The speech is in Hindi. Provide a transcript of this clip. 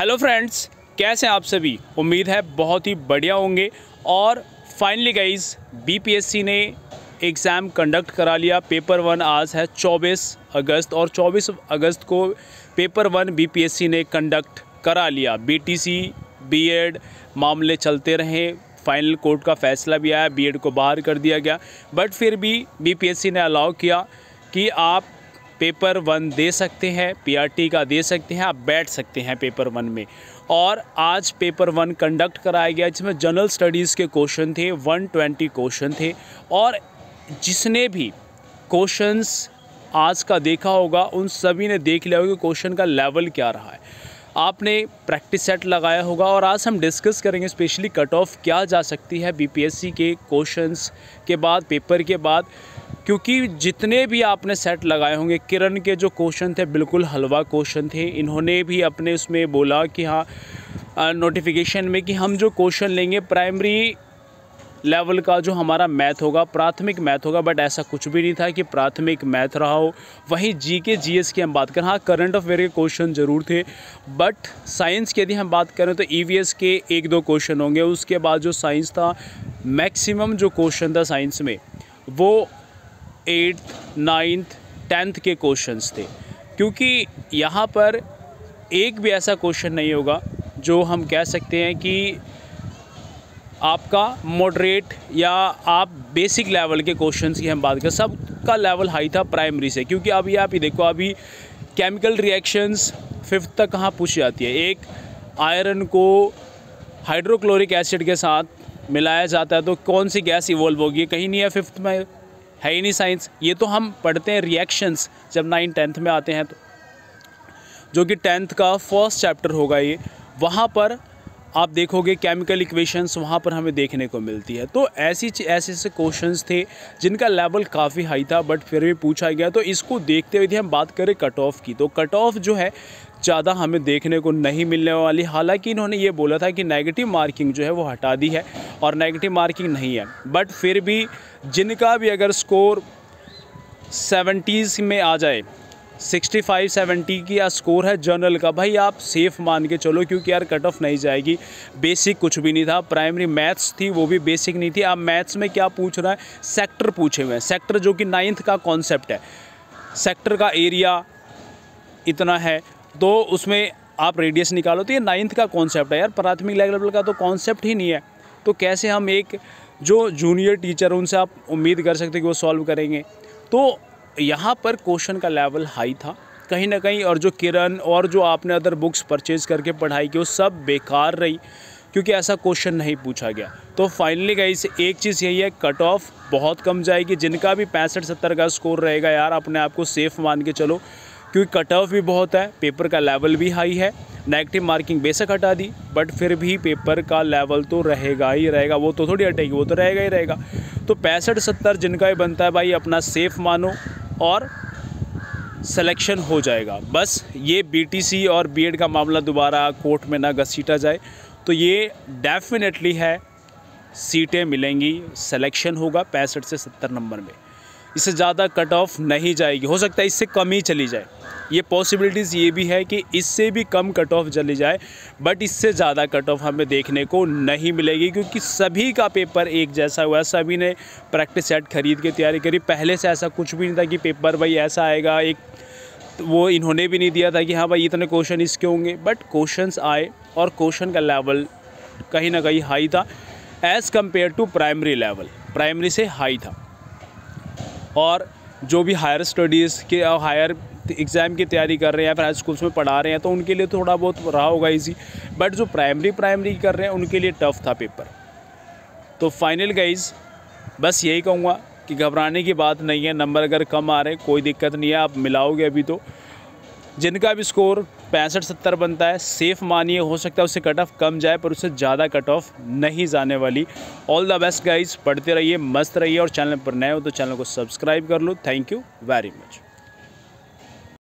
हेलो फ्रेंड्स कैसे हैं आप सभी? उम्मीद है बहुत ही बढ़िया होंगे। और फाइनली गाइज़ बीपीएससी ने एग्ज़ाम कंडक्ट करा लिया। पेपर वन आज है 24 अगस्त और 24 अगस्त को पेपर वन बीपीएससी ने कंडक्ट करा लिया। बीटीसी बीएड मामले चलते रहे। फाइनल कोर्ट का फैसला भी आया बीएड को बाहर कर दिया गया। बट फिर भी बीपीएससी ने अलाउ किया कि आप पेपर वन दे सकते हैं पीआरटी का दे सकते हैं, आप बैठ सकते हैं पेपर वन में। और आज पेपर वन कंडक्ट कराया गया, जिसमें जनरल स्टडीज़ के क्वेश्चन थे 120 क्वेश्चन थे, और जिसने भी क्वेश्चंस आज का देखा होगा, उन सभी ने देख लिया होगा कि क्वेश्चन का लेवल क्या रहा है। आपने प्रैक्टिस सेट लगाया होगा और आज हम डिस्कस करेंगे स्पेशली कट ऑफ़ क्या जा सकती है बीपीएससी के क्वेश्चंस के बाद पेपर के बाद, क्योंकि जितने भी आपने सेट लगाए होंगे, किरण के जो क्वेश्चन थे बिल्कुल हलवा क्वेश्चन थे। इन्होंने भी अपने उसमें बोला कि हाँ नोटिफिकेशन में कि हम जो क्वेश्चन लेंगे प्राइमरी लेवल का जो हमारा मैथ होगा, प्राथमिक मैथ होगा बट ऐसा कुछ भी नहीं था कि प्राथमिक मैथ रहा हो। वहीं जी के जी एस की हम बात करें। हाँ करंट अफेयर के क्वेश्चन ज़रूर थे बट साइंस की यदि हम बात करें तो ई e के एक दो क्वेश्चन होंगे। उसके बाद जो साइंस था मैक्सिमम जो क्वेश्चन था साइंस में, वो एट्थ नाइन्थ टेंथ के क्वेश्चंस थे। क्योंकि यहाँ पर एक भी ऐसा क्वेश्चन नहीं होगा, जो हम कह सकते हैं कि आपका मॉडरेट या आप बेसिक लेवल के क्वेश्चंस की हम बात करें सब का लेवल हाई था प्राइमरी से, क्योंकि अभी आप ही देखो, अभी केमिकल रिएक्शंस फिफ्थ तक कहाँ पूछ जाती है? एक आयरन को हाइड्रोक्लोरिक एसिड के साथ मिलाया जाता है तो कौन सी गैस इवॉल्व होगी? कहीं नहीं है फिफ्थ में, है ही नहीं साइंस ये तो हम पढ़ते हैं रिएक्शंस जब नाइन टेंथ में आते हैं तो। जो कि टेंथ का फ़र्स्ट चैप्टर होगा ये, वहाँ पर आप देखोगे केमिकल इक्वेशंस वहाँ पर हमें देखने को मिलती है। तो ऐसी ऐसे ऐसे क्वेश्चंस थे जिनका लेवल काफ़ी हाई था बट फिर भी पूछा गया। तो इसको देखते हुए हम बात करें कट ऑफ़ की। तो कट ऑफ़ जो है, ज़्यादा हमें देखने को नहीं मिलने वाली। हालाँकि इन्होंने ये बोला था कि नेगेटिव मार्किंग जो है वो हटा दी है और नेगेटिव मार्किंग नहीं है। बट फिर भी जिनका भी अगर स्कोर सेवेंटीज़ में आ जाए सिक्सटी फाइव सेवेंटी की या स्कोर है जनरल का। भाई, आप सेफ़ मान के चलो, क्योंकि यार कट ऑफ़ नहीं जाएगी। बेसिक कुछ भी नहीं था, प्राइमरी मैथ्स थी, वो भी बेसिक नहीं थी। आप मैथ्स में क्या पूछ रहा है? सेक्टर पूछे हुए हैं। सेक्टर जो कि नाइन्थ का कॉन्सेप्ट है। सेक्टर का एरिया इतना है। तो उसमें आप रेडियस निकालो तो ये नाइन्थ का कॉन्सेप्ट है यार। प्राथमिक लेवल का तो कॉन्सेप्ट ही नहीं है। तो कैसे हम एक जो जूनियर टीचर उनसे आप उम्मीद कर सकते कि वो सॉल्व करेंगे। तो यहाँ पर क्वेश्चन का लेवल हाई था। कहीं ना कहीं और जो किरण और जो आपने अदर बुक्स परचेज़ करके पढ़ाई की, वो सब बेकार रही, क्योंकि ऐसा क्वेश्चन नहीं पूछा गया। तो फाइनली गई से एक चीज़ यही है कट ऑफ़ बहुत कम जाएगी। जिनका भी पैंसठ सत्तर का स्कोर रहेगा यार, अपने आप को सेफ़ मान के चलो, क्योंकि कट ऑफ़ भी बहुत है पेपर का लेवल भी हाई है। नेगेटिव मार्किंग बेशक हटा दी बट फिर भी पेपर का लेवल तो रहेगा ही रहेगा। वो तो थोड़ी हटेगी, वो तो रहेगा ही रहेगा। तो पैंसठ सत्तर जिनका भी बनता है भाई, अपना सेफ़ मानो। और सिलेक्शन हो जाएगा। बस ये बीटीसी और बीएड का मामला दोबारा कोर्ट में ना घसीटा जाए तो ये डेफिनेटली है, सीटें मिलेंगी सिलेक्शन होगा पैंसठ से सत्तर नंबर में। इससे ज़्यादा कट ऑफ़ नहीं जाएगी। हो सकता है इससे कम ही चली जाए। ये पॉसिबिलिटीज़ ये भी है कि इससे भी कम कट ऑफ़ चली जाए बट इससे ज़्यादा कट ऑफ़ हमें देखने को नहीं मिलेगी, क्योंकि सभी का पेपर एक जैसा हुआ सभी ने प्रैक्टिस सेट खरीद के तैयारी करी। पहले से ऐसा कुछ भी नहीं था कि पेपर भाई ऐसा आएगा, एक वो इन्होंने भी नहीं दिया था कि हाँ भाई इतने क्वेश्चन इसके होंगे। बट क्वेश्चंस आए और क्वेश्चन का लेवल कहीं ना कहीं हाई था as compare to primary level primary से हाई था। और जो भी हायर स्टडीज़ के और हायर एग्ज़ाम की तैयारी कर रहे हैं या फिर हाई स्कूल्स में पढ़ा रहे हैं तो उनके लिए थोड़ा बहुत रहा होगा इजी बट जो प्राइमरी प्राइमरी कर रहे हैं, उनके लिए टफ़ था पेपर तो फाइनल गाइज़ बस यही कहूँगा कि घबराने की बात नहीं है नंबर अगर कम आ रहे हैं, कोई दिक्कत नहीं है, आप मिलाओगे अभी तो. जिनका भी स्कोर पैंसठ सत्तर बनता है सेफ़ मानिए, हो सकता है उससे कट ऑफ़ कम जाए, पर उससे ज़्यादा कट ऑफ़ नहीं जाने वाली. ऑल द बेस्ट गाइज़ पढ़ते रहिए, मस्त रहिए, और चैनल पर नए हो तो चैनल को सब्सक्राइब कर लो. Thank you very much